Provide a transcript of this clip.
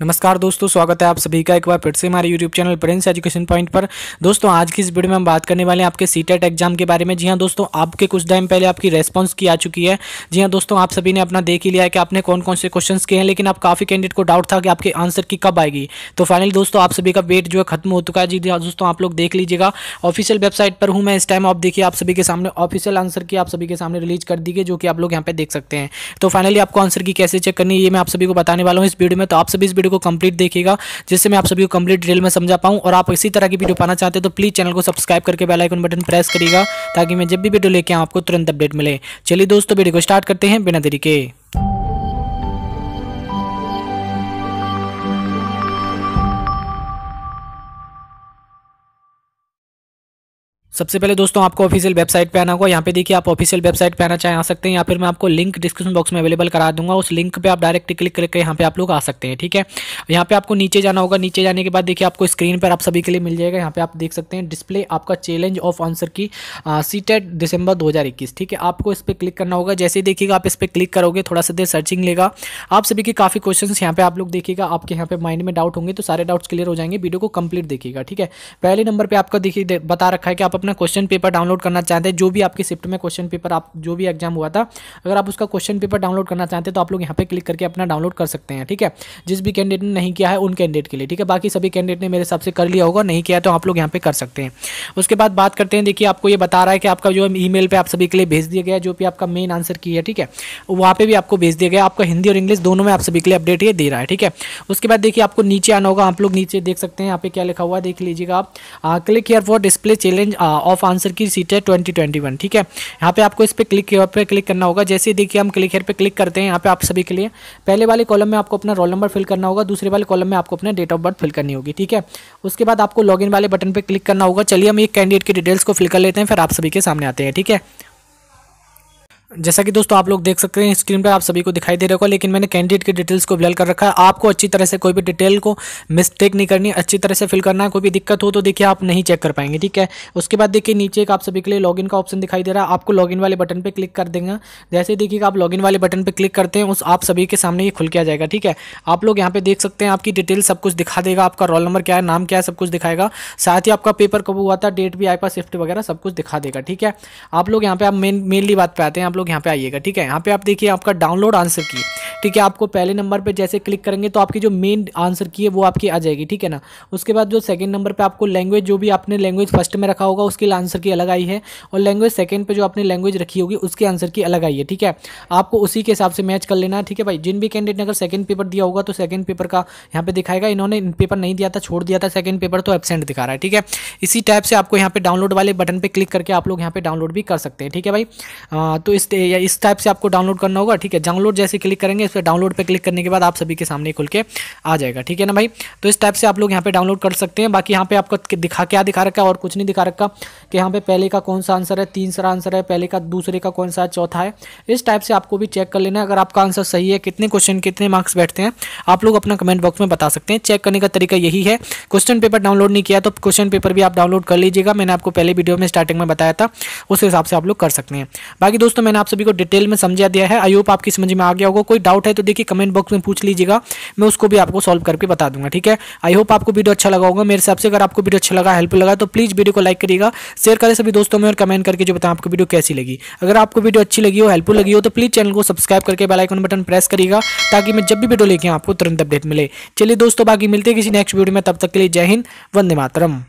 नमस्कार दोस्तों, स्वागत है आप सभी का एक बार फिर से हमारे YouTube channel Prince Education Point पर। दोस्तों, आज की इस वीडियो में हम बात करने वाले हैं आपके सी एग्ज़ाम के बारे में। जी हाँ दोस्तों, आपके कुछ टाइम पहले आपकी रेस्पॉन्स की आ चुकी है। जी हाँ दोस्तों, आप सभी ने अपना देख ही लिया है कि आपने कौन कौन से क्वेश्चन किए हैं, लेकिन आप काफ़ी कैंडिडेट को डाउट था कि आपके आंसर की कब आएगी। तो फाइनली दोस्तों, आप सभी का वेट जो है खत्म हो चुका है। जी हाँ दोस्तों, आप लोग देख लीजिएगा। ऑफिशियल वेबसाइट पर हूँ मैं। इस टाइम आप देखिए, आप सभी के सामने ऑफिशियल आंसर की आप सभी के सामने रिलीज़ कर दी जो कि आप लोग यहाँ पे देख सकते हैं। तो फाइनली आपको आंसर की कैसे चेक करनी है, ये मैं आप सभी को बताने वाला हूँ इस वीडियो में। तो आप सभी वीडियो को कंप्लीट देखिएगा, जिससे मैं आप सभी को कंप्लीट डिटेल में समझा पाऊँ। और आप इसी तरह की वीडियो पाना चाहते हैं तो प्लीज़ चैनल को सब्सक्राइब करके बेलाइकन बटन प्रेस करिएगा, ताकि मैं जब भी वीडियो लेके आऊँ, आपको तुरंत अपडेट मिले। चलिए दोस्तों वीडियो को स्टार्ट करते हैं बिना देरी सबसे पहले दोस्तों, आपको ऑफिशियल वेबसाइट पे आना होगा। यहाँ पे देखिए, आप ऑफिशियल वेबसाइट पे आना चाहें आ सकते हैं। या फिर मैं आपको लिंक डिस्क्रिप्शन बॉक्स में अवेलेबल करा दूँगा। उस लिंक पे आप डायरेक्ट क्लिक करके यहाँ पे आप लोग आ सकते हैं, ठीक है? यहाँ पे आपको नीचे जाना होगा। नीचे जाने के बाद देखिए, आपको स्क्रीन पर आप सभी के लिए मिल जाएगा। यहाँ पे आप देख सकते हैं डिस्प्ले आपका चैलेंज ऑफ़ आंसर की सी टेट दिसंबर दो हज़ार इक्कीस, ठीक है? आपको इस पर क्लिक करना होगा। जैसे ही देखिएगा, आप इस पर क्लिक करोगे, थोड़ा सा देर सर्चिंग लेगा। आप सभी के काफ़ी क्वेश्चन यहाँ पे आप लोग देखिएगा। आपके यहाँ पे माइंड में डाउट होंगे तो सारे डाउट्स क्लियर हो जाएँगे। वीडियो को कंप्लीट देखिएगा, ठीक है? पहले नंबर पर आपका देखिए बता रखा है कि आप अपना क्वेश्चन पेपर डाउनलोड करना चाहते हैं, जो भी आपकी शिफ्ट में क्वेश्चन पेपर आप जो भी एग्ज़ाम हुआ था, अगर आप उसका क्वेश्चन पेपर डाउनलोड करना चाहते हैं तो आप लोग यहाँ पे क्लिक करके अपना डाउनलोड कर सकते हैं, ठीक है? जिस भी कैंडिडेट ने नहीं किया है, उन कैंडिडेट के लिए, ठीक है? बाकी सभी कैंडिडेट ने मेरे हिसाब से कर लिया होगा, नहीं किया तो आप लोग यहाँ पे कर सकते हैं। उसके बाद बात करते हैं, देखिए आपको ये बता रहा है कि आपका जो ई मेल आप सभी के लिए भेज दिया गया, जो भी आपका मेन आंसर की है, ठीक है? वहाँ पर भी आपको भेज दिया गया, आपका हिंदी और इंग्लिश दोनों में आप सभी के लिए अपडेट ये दे रहा है, ठीक है? उसके बाद देखिए आपको नीचे आना होगा, आप लोग नीचे देख सकते हैं, यहाँ पे क्या लिखा हुआ देख लीजिएगा आप। Click here for display challenge of answer key sheet है ट्वेंटी ट्वेंटी वन ठीक है? यहाँ पे आपको इस पर क्लिक पे क्लिक करना होगा। जैसे देखिए हम क्लिक हेयर पे क्लिक करते हैं, यहाँ पे आप सभी के लिए। पहले वाले कॉलम में आपको अपना रोल नंबर फिल करना होगा, दूसरे वाले कॉलम में आपको अपना डेट ऑफ़ बर्थ फिल करनी होगी, ठीक है? उसके बाद आपको लॉगिन वाले बटन पर क्लिक करना होगा। चलिए हम एक कैंडिडेट की डिटेल्स को फिल कर लेते हैं, फिर आप सभी के सामने आते हैं, ठीक है? जैसा कि दोस्तों आप लोग देख सकते हैं स्क्रीन पर आप सभी को दिखाई दे रहा होगा, लेकिन मैंने कैंडिडेट की डिटेल्स को फिल कर रखा है। आपको अच्छी तरह से कोई भी डिटेल को मिस्टेक नहीं करनी, अच्छी तरह से फिल करना है, कोई भी दिक्कत हो तो देखिए आप नहीं चेक कर पाएँगे, ठीक है? उसके बाद देखिए नीचे एक आप सभी के लिए लॉगिन का ऑप्शन दिखाई दे रहा है। आपको लॉगिन वाले बटन पर क्लिक कर देंगे। जैसे देखिएगा आप लॉगिन वाले बटन पर क्लिक करते हैं, उस आप सभी के सामने ये खुल के आ जाएगा, ठीक है? आप लोग यहाँ पे देख सकते हैं, आपकी डिटेल सब कुछ दिखा देगा, आपका रोल नंबर क्या है, नाम क्या है, सब कुछ दिखाएगा। साथ ही आपका पेपर कब हुआ था डेट भी आएगा शिफ्ट वगैरह सब कुछ दिखा देगा, ठीक है? आप लोग यहाँ पे, आप मेन मेनली बात पे आते हैं लोग यहाँ पे आइएगा ठीक है? यहाँ पे आप देखिए आपका डाउनलोड आंसर की। ठीक है आपको पहले नंबर पे जैसे क्लिक करेंगे तो आपकी जो मेन आंसर की है वो आपकी आ जाएगी, ठीक है ना? उसके बाद जो सेकंड नंबर पे आपको लैंग्वेज जो भी आपने लैंग्वेज फ़र्स्ट में रखा होगा, उसकी आंसर की अलग आई है और लैंग्वेज सेकंड पे जो आपने लैंग्वेज रखी होगी, उसके आंसर की अलग आई है, ठीक है? आपको उसी के हिसाब से मैच कर लेना है, ठीक है भाई? जिन भी कैंडिडेट ने अगर सेकंड पेपर दिया होगा तो सेकंड पेपर का यहाँ पे दिखाएगा। इन्होंने पेपर नहीं दिया था, छोड़ दिया था सेकंड पेपर तो एबसेंट दिखा रहा है, ठीक है? इसी टाइप से आपको यहाँ पे डाउनलोड वाले बटन पर क्लिक करके आप लोग यहाँ पे डाउनलोड भी कर सकते हैं, ठीक है भाई? तो इस इस टाइप से आपको डाउनलोड करना होगा, ठीक है? डाउनलोड जैसे क्लिक करेंगे पर डाउनलोड पर क्लिक करने के बाद आप सभी के सामने खुल के आ जाएगा। ठीक है ना भाई? तो इस टाइप से आप लोग यहाँ पे डाउनलोड कर सकते हैं। बाकी यहाँ पे आपको दिखा, क्या दिखा रखा है और कुछ नहीं दिखा रखा। कि यहाँ पे पहले का कौन सा आंसर है तीन सारा आंसर है, पहले का, दूसरे का कौन सा चौथा है। इस टाइप से आपको भी चेक कर लेना अगर आपका आंसर सही है, कितने क्वेश्चन कितने मार्क्स बैठते हैं, आप लोग अपना कमेंट बॉक्स में बता सकते हैं। चेक करने का तरीका यही है। क्वेश्चन पेपर डाउनलोड नहीं किया तो क्वेश्चन पेपर भी आप डाउनलोड कर लीजिएगा। मैंने आपको पहले वीडियो में स्टार्टिंग में बताया था, उस हिसाब से आप लोग कर सकते हैं। बाकी दोस्तों, मैंने आप सभी को डिटेल में समझा दिया है। आई होप आपकी समझ में आ गया होगा। कोई डाउट है तो देखिए कमेंट बॉक्स में पूछ लीजिएगा। मैं उसको भी आपको सॉल्व करके बता दूँगा, ठीक है? आई होप आपको वीडियो अच्छा लगा होगा। मेरे हिसाब से अगर आपको वीडियो अच्छा लगा हेल्प लगा तो प्लीज़ वीडियो को लाइक करिएगा। शेयर करें सभी दोस्तों में और कमेंट करके जो बताएँ आपको वीडियो कैसी लगी। अगर आपको वीडियो अच्छी लगी हो हेल्पफुल लगी हो तो प्लीज़ चैनल को सब्सक्राइब करके बेलाइकन बटन प्रेस करिएगा, ताकि मैं जब भी वीडियो लेके आपको तुरंत अपडेट मिले। चलिए दोस्तों, बाकी मिलते हैं किसी नेक्स्ट वीडियो में। तब तक के लिए जय हिंद, वंदे मातरम।